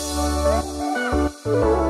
Thank you.